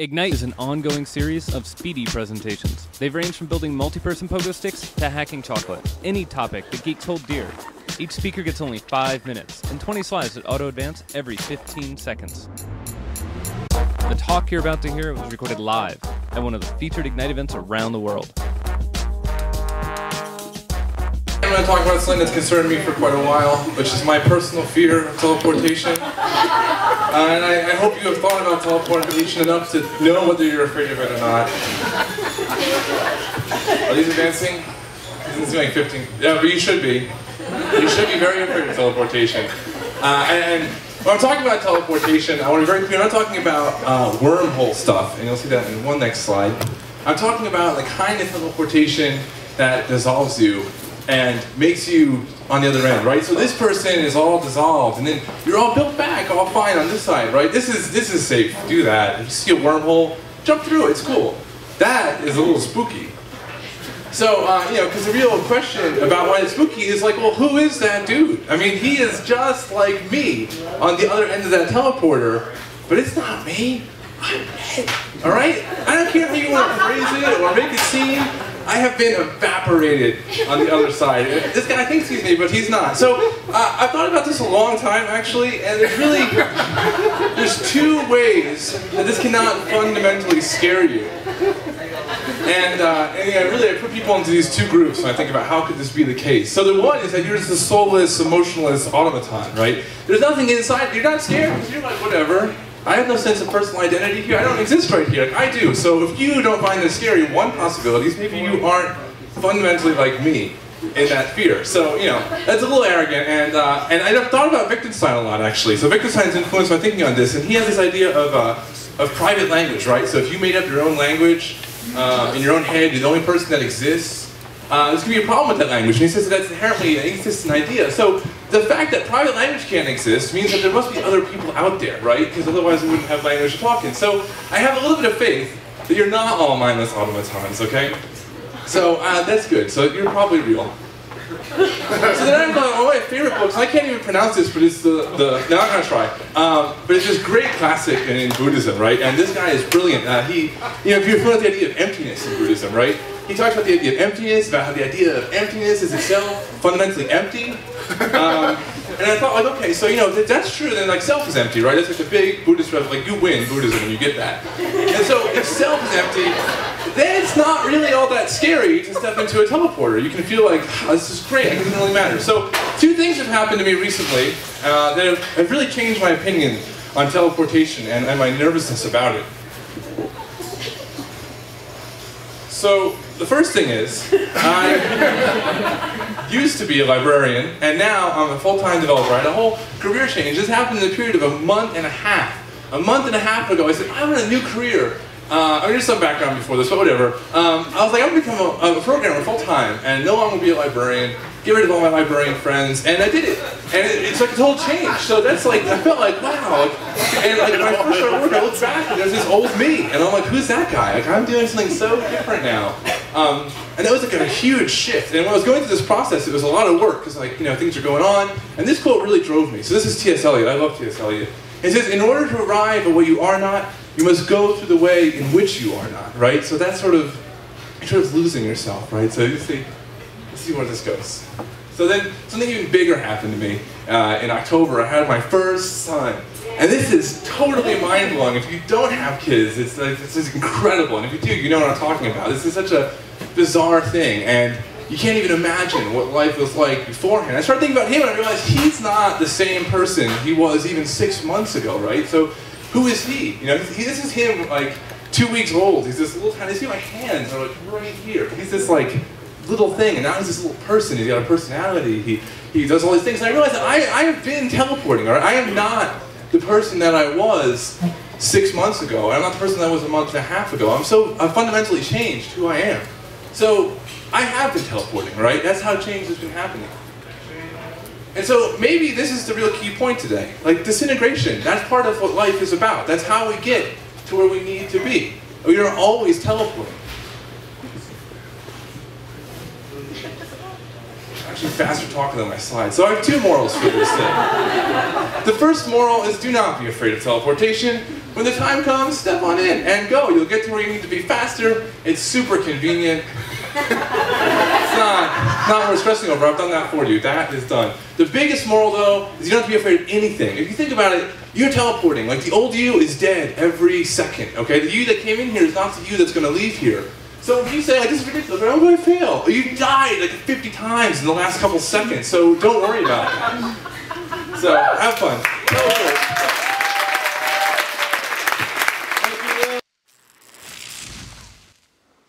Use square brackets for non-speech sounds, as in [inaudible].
Ignite is an ongoing series of speedy presentations. They've ranged from building multi-person pogo sticks to hacking chocolate. Any topic that geeks hold dear. Each speaker gets only 5 minutes and 20 slides that auto-advance every 15 seconds. The talk you're about to hear was recorded live at one of the featured Ignite events around the world. I'm going to talk about something that's concerned me for quite a while, which is my personal fear of teleportation. Uh, and I, I, hope you have thought about teleportation enough to know whether you're afraid of it or not. Are these advancing? This is like 15. Yeah, but you should be. You should be very afraid of teleportation. Uh, and, and when I'm talking about teleportation, I want to be very clear. I'm not talking about uh, wormhole stuff, and you'll see that in one next slide. I'm talking about the kind of teleportation that dissolves you and makes you on the other end, right? So this person is all dissolved, and then you're all built back, all fine on this side, right? This is this is safe. Do that. If you see a wormhole, jump through it. It's cool. That is a little spooky. So, uh, you know, because the real question about why it's spooky is like, well, who is that dude? I mean, he is just like me on the other end of that teleporter, but it's not me. I'm dead. All right? I don't care how you want to phrase it or make it seem. I have been evaporated on the other side. This guy thinks he's me, but he's not. So uh, I've thought about this a long time, actually, and there's really there's two ways that this cannot fundamentally scare you. And, uh, and yeah, really, I put people into these two groups when I think about how could this be the case. So the one is that you're just a soulless, emotionless automaton, right? There's nothing inside. You're not scared you're like, whatever. I have no sense of personal identity here. I don't exist right here. I do. So if you don't find this scary, one possibility is maybe you aren't fundamentally like me in that fear. So, you know, that's a little arrogant. And, uh, and I've thought about Wittgenstein a lot, actually. So Wittgenstein's influenced my thinking on this. And he has this idea of, uh, of private language, right? So if you made up your own language uh, in your own head, you're the only person that exists, uh, there's going to be a problem with that language. And he says that that's inherently an inconsistent idea. So the fact that private language can't exist means that there must be other people out there, right? Because otherwise we wouldn't have language to talk in. So I have a little bit of faith that you're not all mindless automatons, okay? So uh, that's good. So you're probably real. so then I thought, oh, my favorite books, I can't even pronounce this, but it's the, the now I'm gonna try. Um, but it's this great classic in, Buddhism, right? And this guy is brilliant. Uh, he, you know, if you're familiar with the idea of emptiness in Buddhism, right? He talks about the idea of emptiness, about how the idea of emptiness is itself fundamentally empty. Um, and I thought, like, okay, so you know, that's true, then like self is empty, right? That's like the big Buddhist like you win Buddhism when you get that. And so if self is empty, then it's not really all that scary to step into a teleporter. You can feel like, oh, this is great, it doesn't really matter. So two things have happened to me recently uh, that have, have really changed my opinion on teleportation and, and my nervousness about it. So the first thing is, I [laughs] used to be a librarian, and now I'm a full-time developer. I had a whole career change. This happened in the period of a month and a half. A month and a half ago, I said, I want a new career. Uh, I mean, there's some background before this, but whatever. Um, I was like, I'm gonna become a, a programmer full-time, and no longer be a librarian get rid of all my librarian friends, and I did it. And it, it's like a total change. So that's like, I felt like, wow. And like I first working, I looked back and there's this old me. And I'm like, who's that guy? Like I'm doing something so different now. Um, and that was like a huge shift. And when I was going through this process, it was a lot of work because like, you know, things are going on. And this quote really drove me. So this is T.S. Eliot. I love T.S. Eliot. It says, in order to arrive at what you are not, you must go through the way in which you are not, right? So that's sort of, sort of losing yourself, right? So you see, let's see where this goes. So then something even bigger happened to me. Uh, in October, I had my first son. And this is totally mind-blowing. If you don't have kids, it's, like, it's just incredible. And if you do, you know what I'm talking about. This is such a bizarre thing. And you can't even imagine what life was like beforehand. I started thinking about him and I realized he's not the same person he was even six months ago, right? So who is he? You know, he, this is him like two weeks old. He's this little tiny, see my hands are like right here. He's this like little thing, and now he's this little person. He's got a personality. He, he does all these things. And I realized that I, I have been teleporting, all right? I am not the person that I was six months ago. I'm not the person that was a month and a half ago. I'm so, I've fundamentally changed who I am. So, I have been teleporting, right? That's how change has been happening. And so maybe this is the real key point today. Like disintegration, that's part of what life is about. That's how we get to where we need to be. We are always teleporting. Actually faster talking than my slides. So I have two morals for this thing. The first moral is do not be afraid of teleportation. When the time comes, step on in and go. You'll get to where you need to be faster. It's super convenient. it's not, not worth stressing over. I've done that for you. That is done. The biggest moral, though, is you don't have to be afraid of anything. If you think about it, you're teleporting. Like, the old you is dead every second, okay? The you that came in here is not the you that's going to leave here. So if you say, like, ridiculous, I'm going to fail. You died like 50 times in the last couple seconds, so don't worry about it. So, have fun.